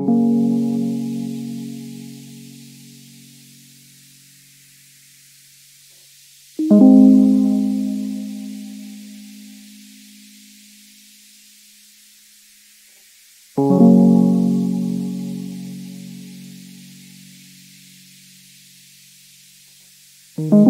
thank mm -hmm. you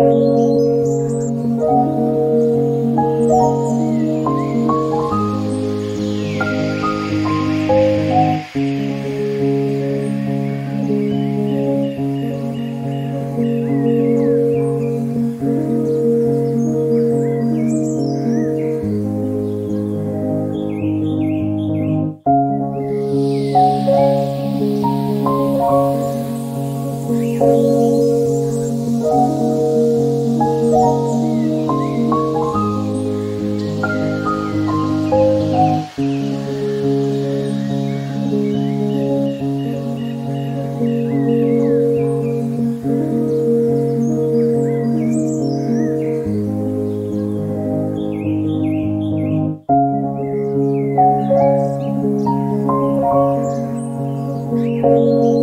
Oh. Thank